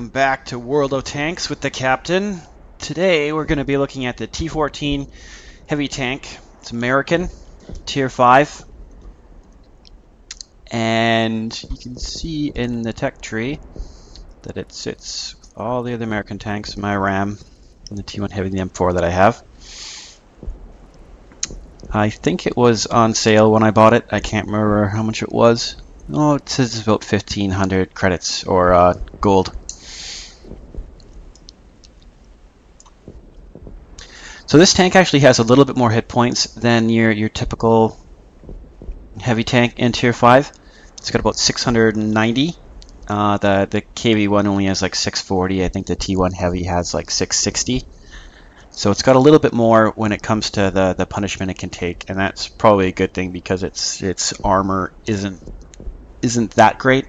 Welcome back to World of Tanks with the Captain. Today we're going to be looking at the T-14 heavy tank. It's American, Tier 5. And you can see in the tech tree that it sits with all the other American tanks, my RAM, and the T1 Heavy, the M4 that I have. I think it was on sale when I bought it. I can't remember how much it was. Oh, it says it's about 1500 credits or uh, gold. So this tank actually has a little bit more hit points than your, your typical heavy tank in Tier 5. It's got about 690. Uh, the, the KV-1 only has like 640. I think the T1 Heavy has like 660. So it's got a little bit more when it comes to the, the punishment it can take, and that's probably a good thing because its its armor isn't isn't that great.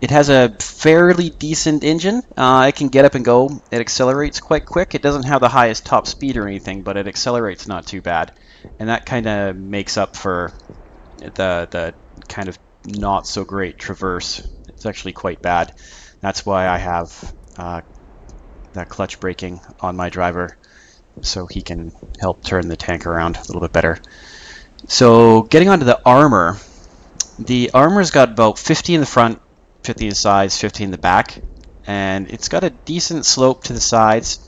It has a fairly decent engine. Uh, it can get up and go. It accelerates quite quick. It doesn't have the highest top speed or anything, but it accelerates not too bad, and that kind of makes up for the the kind of not so great traverse. It's actually quite bad. That's why I have uh, that clutch braking on my driver, so he can help turn the tank around a little bit better. So getting onto the armor, the armor's got about 50 in the front, 50 in the sides, 50 in the back, and it's got a decent slope to the sides.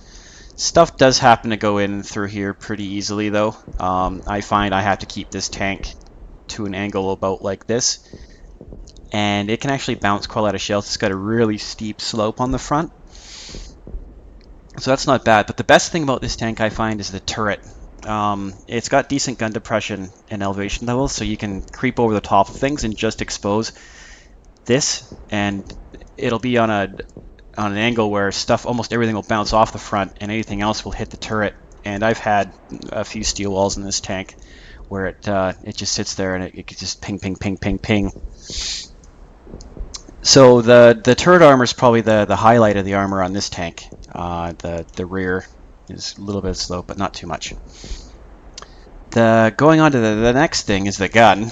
Stuff does happen to go in through here pretty easily though. Um, I find I have to keep this tank to an angle about like this, and it can actually bounce quite a lot of shells. It's got a really steep slope on the front. So that's not bad, but the best thing about this tank I find is the turret. Um, it's got decent gun depression and elevation levels, so you can creep over the top of things and just expose this, and it'll be on a on an angle where stuff, almost everything will bounce off the front, and anything else will hit the turret. And I've had a few steel walls in this tank where it uh, it just sits there and it, it just ping, ping, ping, ping, ping. So the the turret armor is probably the the highlight of the armor on this tank. Uh, the the rear is a little bit slow, but not too much. The going on to the, the next thing is the gun,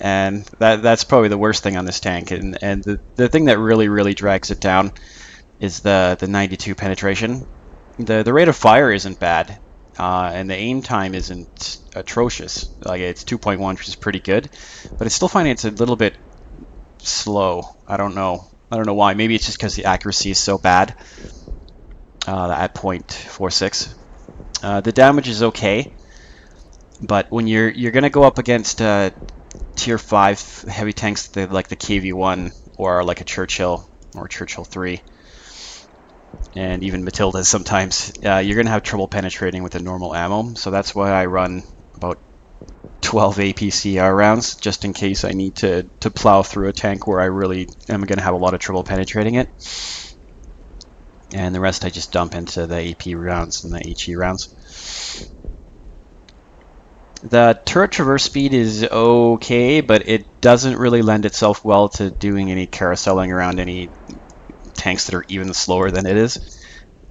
and that that's probably the worst thing on this tank. And and the the thing that really really drags it down is the the 92 penetration. The the rate of fire isn't bad, uh, and the aim time isn't atrocious. Like it's 2.1, which is pretty good, but I still find it's a little bit slow. I don't know. I don't know why. Maybe it's just because the accuracy is so bad uh, at 0.46. Uh, the damage is okay, but when you're you're gonna go up against uh, tier five heavy tanks like the KV1 or like a Churchill or Churchill 3, and even Matildas sometimes, uh, you're gonna have trouble penetrating with the normal ammo. So that's why I run about 12 APCR rounds just in case I need to, to plow through a tank where I really am going to have a lot of trouble penetrating it. And the rest I just dump into the AP rounds and the HE rounds. The turret traverse speed is okay, but it doesn't really lend itself well to doing any carouseling around any tanks that are even slower than it is.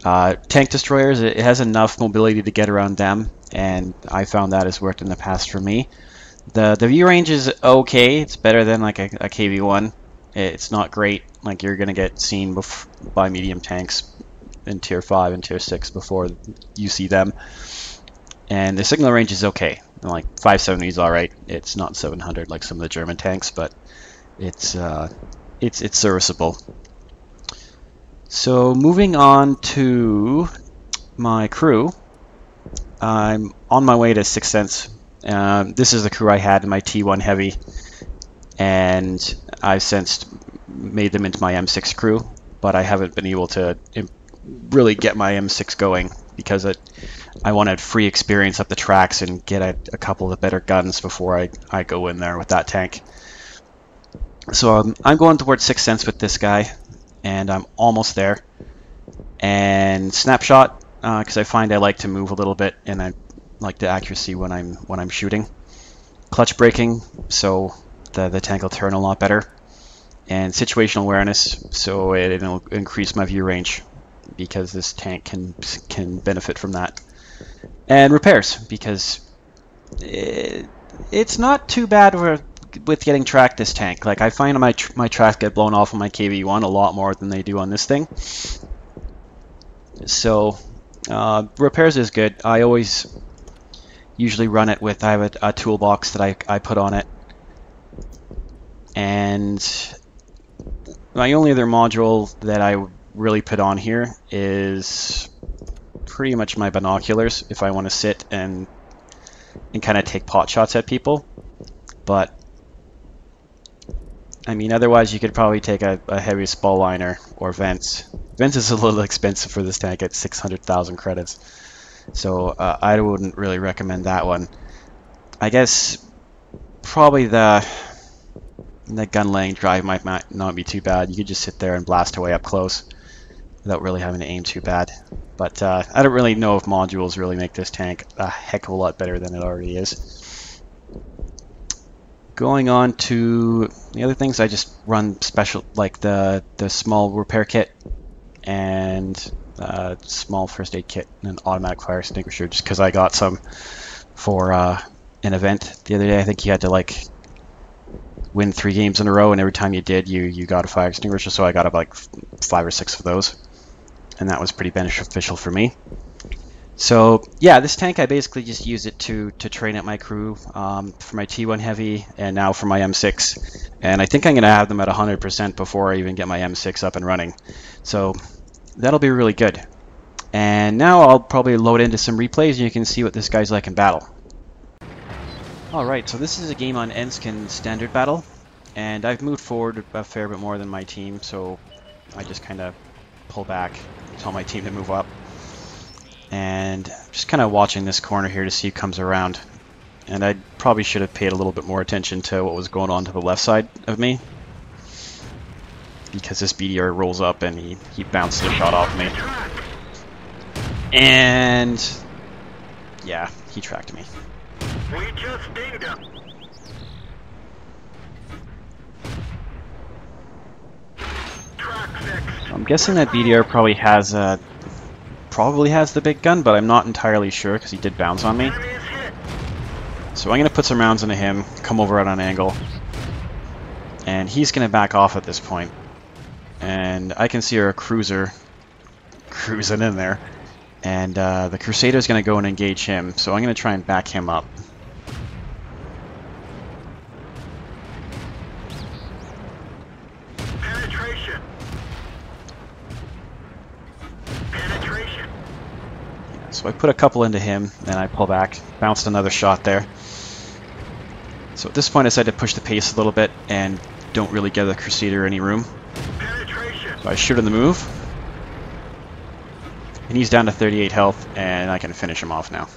Uh, tank destroyers, it has enough mobility to get around them, and I found that has worked in the past for me. The the view range is okay. It's better than like a, a KV1. It's not great. Like you're gonna get seen by medium tanks in tier five and tier six before you see them. And the signal range is okay. Like 570 is all right. It's not 700 like some of the German tanks, but it's uh, it's it's serviceable. So moving on to my crew, I'm on my way to Sixth Sense. Um, this is the crew I had in my T1 Heavy, and I've since made them into my M6 crew, but I haven't been able to really get my M6 going because it, I wanted free experience up the tracks and get a, a couple of better guns before I, I go in there with that tank. So um, I'm going towards Sixth Sense with this guy and I'm almost there. And snapshot, because uh, I find I like to move a little bit, and I like the accuracy when I'm when I'm shooting. Clutch braking, so the the tank will turn a lot better. And situational awareness, so it, it'll increase my view range, because this tank can can benefit from that. And repairs, because it, it's not too bad with getting tracked this tank. Like I find my tr my tracks get blown off on my KV1 a lot more than they do on this thing. So uh, repairs is good. I always usually run it with I have a, a toolbox that I I put on it, and my only other module that I really put on here is pretty much my binoculars if I want to sit and and kind of take pot shots at people. But I mean, otherwise you could probably take a, a heavy spall liner or vents. Vents is a little expensive for this tank at 600,000 credits, so uh, I wouldn't really recommend that one. I guess probably the the gun laying drive might not be too bad. You could just sit there and blast away up close without really having to aim too bad. But uh, I don't really know if modules really make this tank a heck of a lot better than it already is. Going on to the other things, I just run special, like the, the small repair kit and uh, small first aid kit and an automatic fire extinguisher just because I got some for uh, an event the other day. I think you had to like win three games in a row and every time you did you you got a fire extinguisher so I got like five or six of those and that was pretty beneficial for me. So yeah, this tank I basically just use it to to train up my crew um, for my T1 heavy and now for my M6, and I think I'm gonna have them at 100% before I even get my M6 up and running. So that'll be really good. And now I'll probably load into some replays and you can see what this guy's like in battle. Alright, so this is a game on Enskin Standard Battle, and I've moved forward a fair bit more than my team, so I just kind of pull back tell my team to move up. And just kind of watching this corner here to see who comes around. And I probably should have paid a little bit more attention to what was going on to the left side of me. Because this BDR rolls up and he, he bounced the shot off me. And yeah, he tracked me. We just dinged him. I'm guessing that BDR probably has a probably has the big gun, but I'm not entirely sure because he did bounce on me. So I'm going to put some rounds into him, come over at an angle, and he's going to back off at this point. And I can see our cruiser cruising in there, and uh, the Crusader is going to go and engage him, so I'm going to try and back him up. So I put a couple into him, and I pull back, bounced another shot there. So at this point I decided to push the pace a little bit and don't really give the Crusader any room. So I shoot in the move. And he's down to 38 health, and I can finish him off now.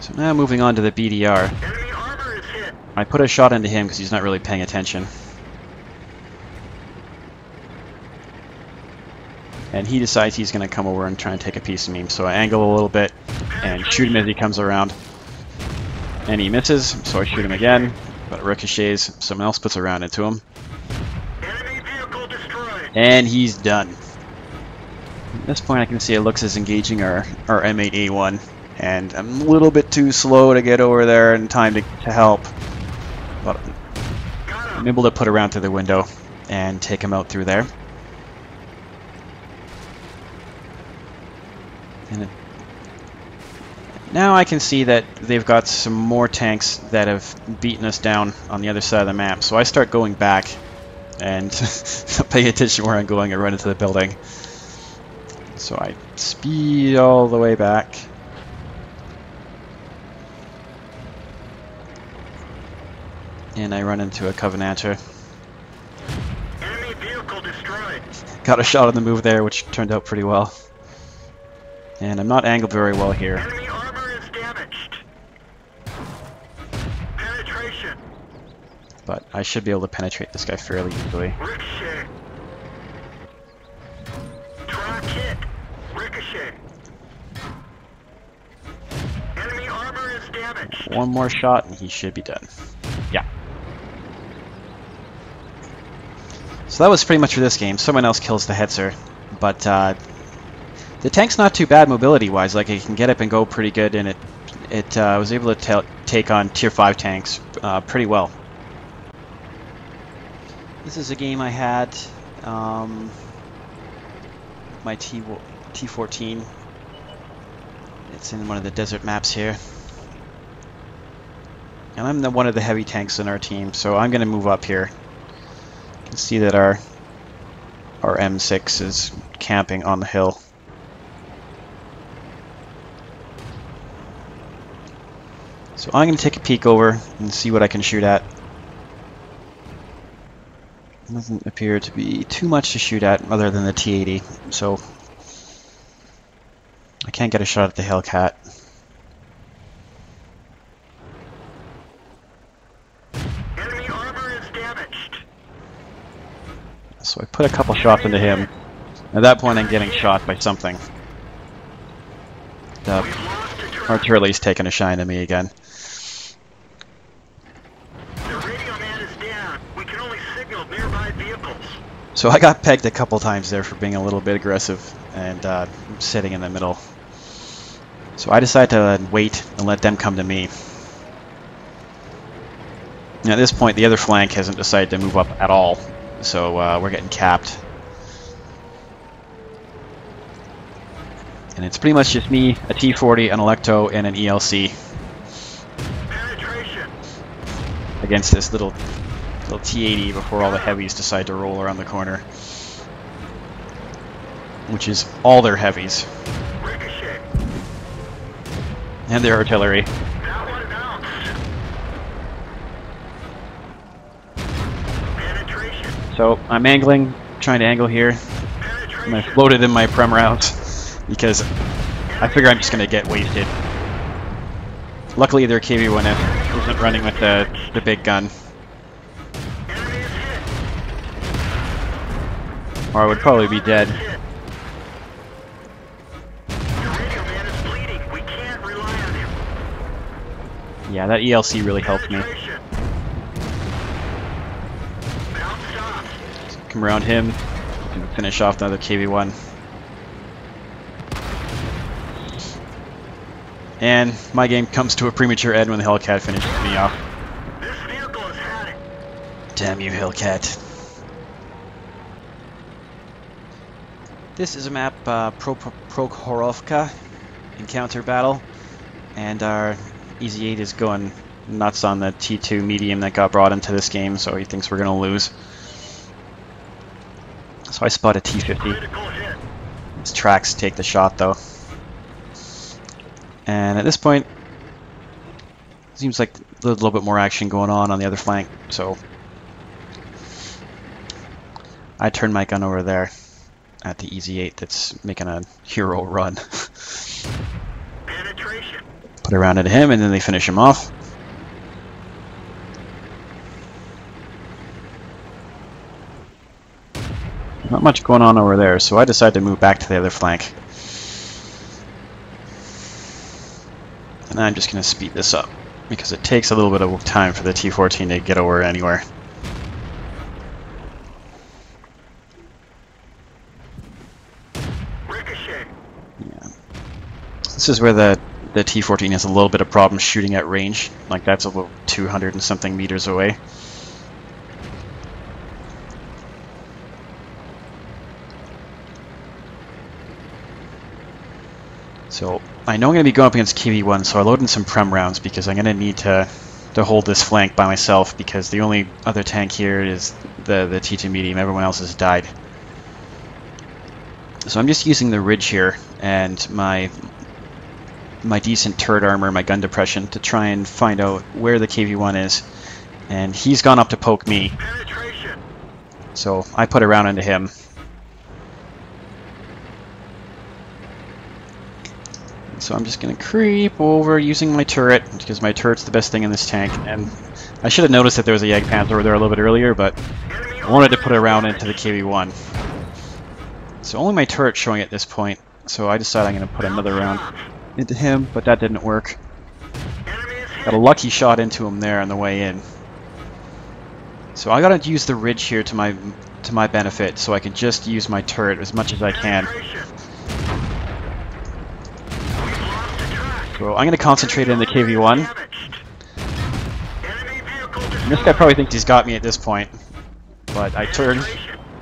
So now moving on to the BDR. I put a shot into him because he's not really paying attention. And he decides he's going to come over and try and take a piece of me. So I angle a little bit and shoot him as he comes around. And he misses, so I shoot him again, but it ricochets. Someone else puts a round into him. And he's done. At this point I can see it looks as engaging our, our M8A1. And I'm a little bit too slow to get over there in time to, to help. But I'm able to put a round through the window and take him out through there. And now I can see that they've got some more tanks that have beaten us down on the other side of the map. So I start going back and pay attention where I'm going and run into the building. So I speed all the way back. And I run into a Covenanter. Got a shot on the move there, which turned out pretty well. And I'm not angled very well here. Enemy armor is damaged. Penetration. But I should be able to penetrate this guy fairly easily. Ricochet. Track hit. Ricochet. Enemy armor is damaged. One more shot and he should be done. Yeah. So that was pretty much for this game. Someone else kills the Hetzer, but uh, the tank's not too bad mobility-wise. Like it can get up and go pretty good, and it it uh, was able to take on tier 5 tanks uh, pretty well. This is a game I had um, my T T14. It's in one of the desert maps here. And I'm the one of the heavy tanks in our team, so I'm going to move up here. You can see that our our M6 is camping on the hill. So I'm going to take a peek over and see what I can shoot at. Doesn't appear to be too much to shoot at other than the T-80, so I can't get a shot at the Hellcat. Enemy armor is damaged. So I put a couple shots into him. At that point I'm getting shot by something. The artillery's taking a shine to me again. The radio man is down. We can only signal nearby vehicles. So I got pegged a couple times there for being a little bit aggressive and uh, sitting in the middle. So I decided to wait and let them come to me. Now, at this point, the other flank hasn't decided to move up at all, so uh, we're getting capped. And it's pretty much just me, a T-40, an Electo, and an ELC Penetration. against this little little T-80 before all the heavies decide to roll around the corner. Which is all their heavies and their artillery. So I'm angling, trying to angle here. And I floated in my prem rounds because I figure I'm just going to get wasted. Luckily their KV-1S isn't running with the, the big gun, Enemy is hit. Or I would probably be dead. Hit. The radio man is bleeding. We can't rely on him. Yeah, that ELC really helped me. Penetration. Bounced off. Come around him and finish off another other KV-1. And my game comes to a premature end when the Hellcat finishes me off. This vehicle has had it. Damn you, Hellcat. This is a map, uh, Pro Prokhorovka encounter battle, and our Easy 8 is going nuts on the T2 medium that got brought into this game, so he thinks we're going to lose. So I spot a T50. Critical. His tracks take the shot though. And at this point, seems like a little bit more action going on on the other flank, so I turn my gun over there at the Easy 8 that's making a hero run. Penetration. Put a round into him, and then they finish him off. Not much going on over there, so I decide to move back to the other flank. And I'm just going to speed this up, because it takes a little bit of time for the T-14 to get over anywhere. This is where the, the T-14 has a little bit of problem shooting at range. Like that's about 200 and something meters away. So I know I'm going to be going up against KV-1, so I load in some Prem rounds because I'm going to need to to hold this flank by myself because the only other tank here is the, the T2 medium. Everyone else has died. So I'm just using the ridge here and my my decent turret armor, my gun depression, to try and find out where the KV-1 is. And he's gone up to poke me, Penetration. so I put a round into him. So I'm just going to creep over using my turret, because my turret's the best thing in this tank. And I should have noticed that there was a Jagdpanther over there a little bit earlier, but I wanted to put a round into the KV-1. So only my turret's showing at this point, so I decided I'm going to put another round into him, but that didn't work. Got a lucky shot into him there on the way in. So I gotta use the ridge here to my to my benefit, so I can just use my turret as much as I can. So I'm to concentrate in the KV-1. Damaged. Enemy vehicle And this guy probably thinks he's got me at this point. But I turn,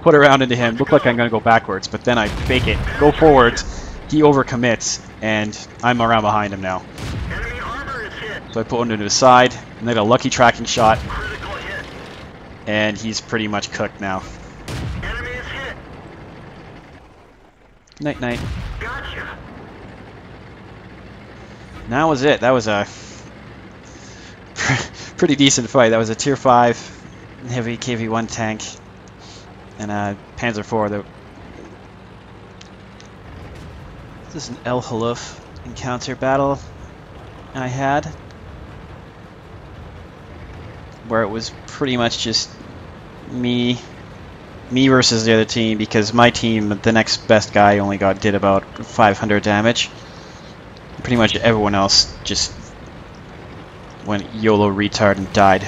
put around into him, look like I'm to go backwards, but then I fake it, go forwards, he overcommits, and I'm around behind him now. Enemy armor is hit. So I put one to the side, and then a lucky tracking shot, and he's pretty much cooked now. Enemy is hit. Night night. Gotcha. And that was it. That was a pretty decent fight. That was a tier 5 heavy KV-1 tank and a Panzer IV. That this is an El Halluf encounter battle I had where it was pretty much just me me versus the other team because my team the next best guy only got did about 500 damage pretty much everyone else just went YOLO retard and died.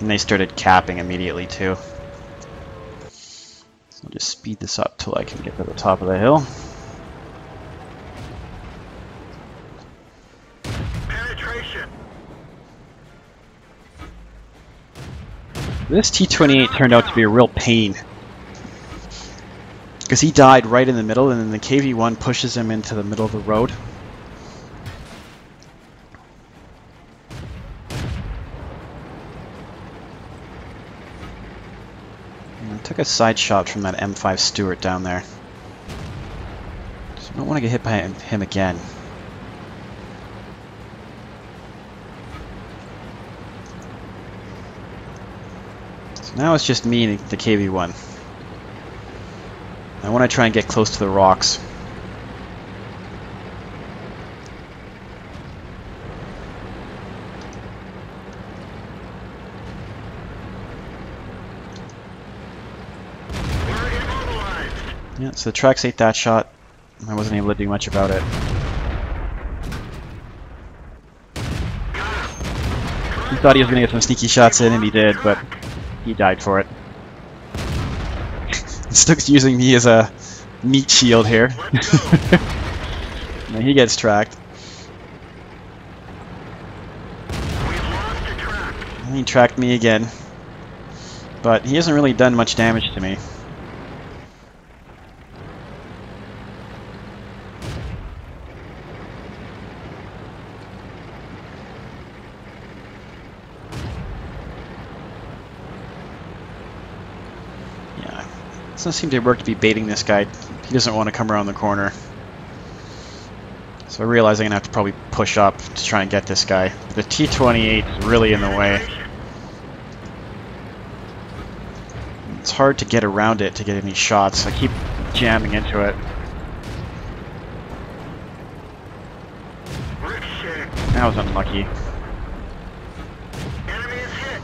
And they started capping immediately too. I'll just speed this up till I can get to the top of the hill. Penetration. This T-28 turned out to be a real pain. Because he died right in the middle and then the KV-1 pushes him into the middle of the road. And I took a side shot from that M5 Stuart down there. So I don't want to get hit by him- him again. So now it's just me and the KV-1. I want to try and get close to the rocks. We're immobilized. Yeah, so the tracks ate that shot. I wasn't able to do much about it. He thought he was going to get some sneaky shots in, and he did, but he died for it. Stug's using me as a meat shield here. he gets tracked. And he tracked me again. But he hasn't really done much damage to me. Yeah. Doesn't seem to work to be baiting this guy. He doesn't want to come around the corner. So I realize I'm going to have to probably push up to try and get this guy. The T-28 is really in the way. It's hard to get around it to get any shots. I keep jamming into it. That was unlucky. Enemy is hit.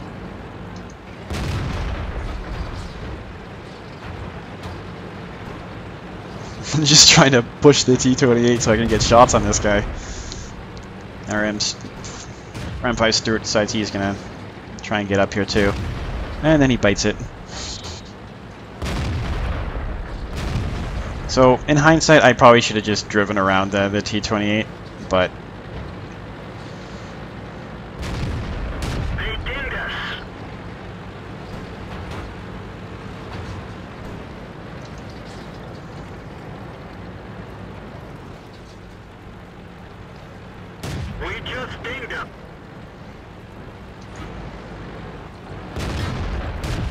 I'm just trying to push the T-28 so I can get shots on this guy. RM's RM5 Stuart decides he's gonna try and get up here too. And then he bites it. So, in hindsight, I probably should have just driven around the, the T-28, but They dinged us. We just dinged them.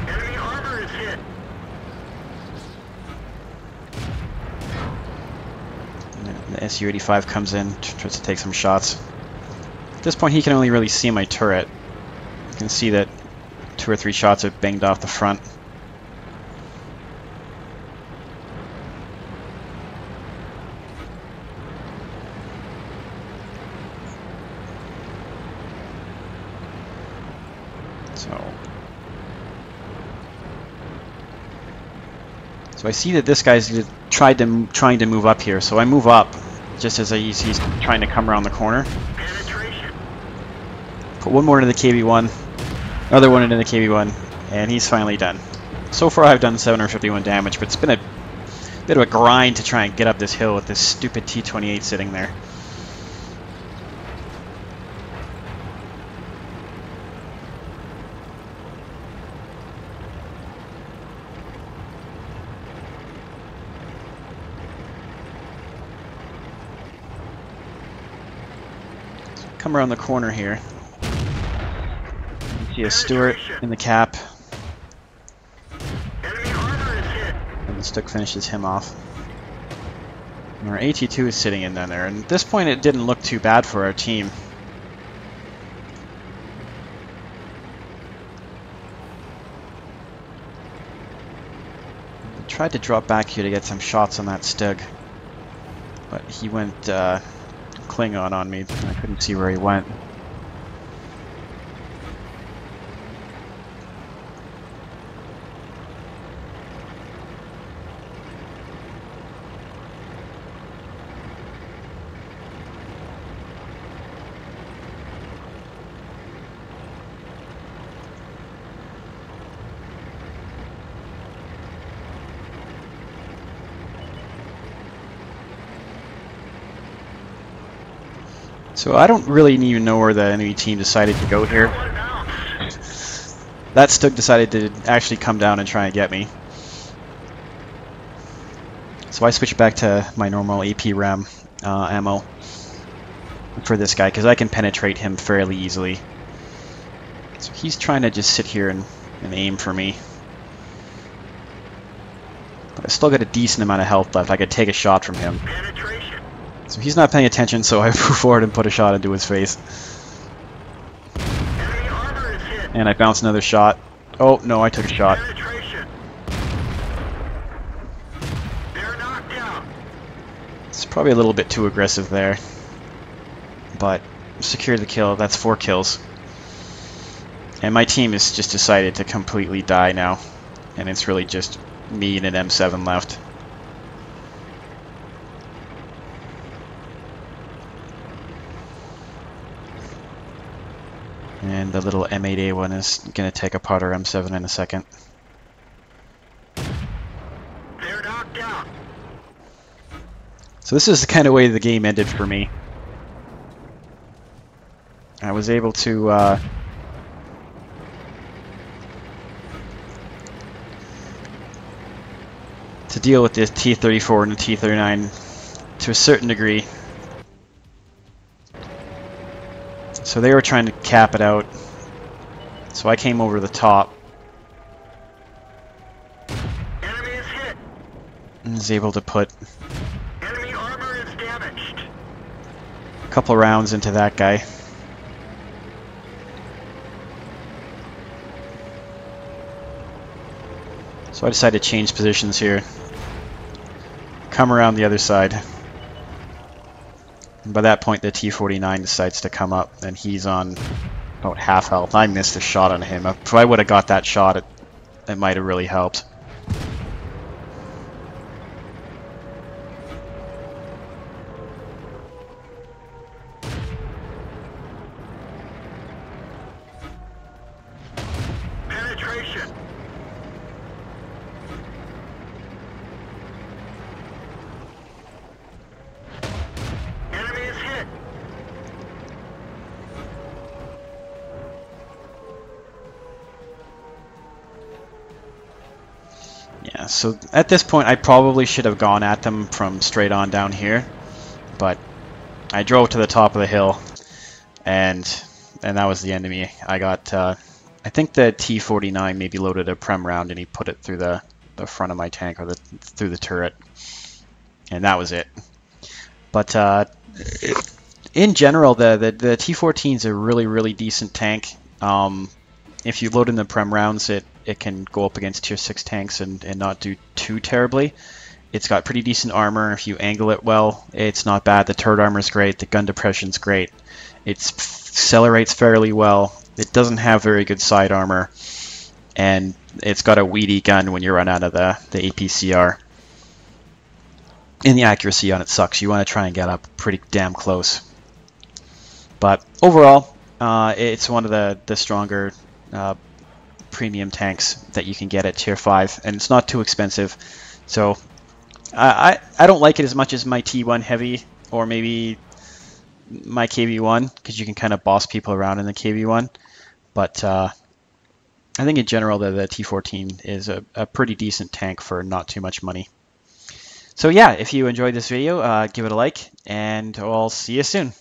Enemy armor is hit. the Su-85 comes in, tries to take some shots. At this point, he can only really see my turret. You can see that two or three shots have banged off the front. So, so I see that this guy's tried to trying to move up here. So I move up, just as he's, he's trying to come around the corner. Put one more into the KV1, another one into the KV1, and he's finally done. So far I've done 751 damage, but it's been a bit of a grind to try and get up this hill with this stupid T-28 sitting there. Come around the corner here. See a Stuart in the cap. And the Stug finishes him off. And our AT2 is sitting in down there, and at this point it didn't look too bad for our team. Tried to drop back here to get some shots on that Stug, but he went uh, Klingon on me. I couldn't see where he went. So I don't really even know where the enemy team decided to go here. That Stug decided to actually come down and try and get me. So I switched back to my normal AP RAM uh, ammo for this guy because I can penetrate him fairly easily. So he's trying to just sit here and, and aim for me. But I still got a decent amount of health left. I could take a shot from him. So he's not paying attention, so I move forward and put a shot into his face. And I bounce another shot. Oh, no, I took a shot. It's probably a little bit too aggressive there. But secure the kill. That's four kills. And my team has just decided to completely die now. And it's really just me and an M7 left. And the little M8A one is going to take apart our M7 in a second. So this is the kind of way the game ended for me. I was able to uh, to deal with the T-34 and the T-39 to a certain degree. So they were trying to cap it out. So I came over the top Enemy is hit. and was able to put Enemy armor is damaged. a couple rounds into that guy. So I decided to change positions here. Come around the other side. And by that point the T-49 decides to come up and he's on about half health. I missed a shot on him. If I would have got that shot it, it might have really helped. So at this point I probably should have gone at them from straight on down here, but I drove to the top of the hill, and and that was the end of me. I got, uh, I think the T-49 maybe loaded a prem round and he put it through the, the front of my tank or the through the turret, and that was it. But uh, in general, the, the the T-14 is a really really decent tank. Um, if you load in the prem rounds, it it can go up against tier 6 tanks and, and not do too terribly. It's got pretty decent armor. If you angle it well, it's not bad. The turret armor is great. The gun depression's great. It accelerates fairly well. It doesn't have very good side armor. And it's got a weedy gun when you run out of the, the APCR. And the accuracy on it sucks. You want to try and get up pretty damn close. But overall, uh, it's one of the, the stronger uh, premium tanks that you can get at tier 5 and it's not too expensive so I, I don't like it as much as my T1 heavy or maybe my KV1 because you can kind of boss people around in the KV1. But uh, I think in general the, the T14 is a, a pretty decent tank for not too much money. So yeah, if you enjoyed this video, uh, give it a like, and I'll see you soon.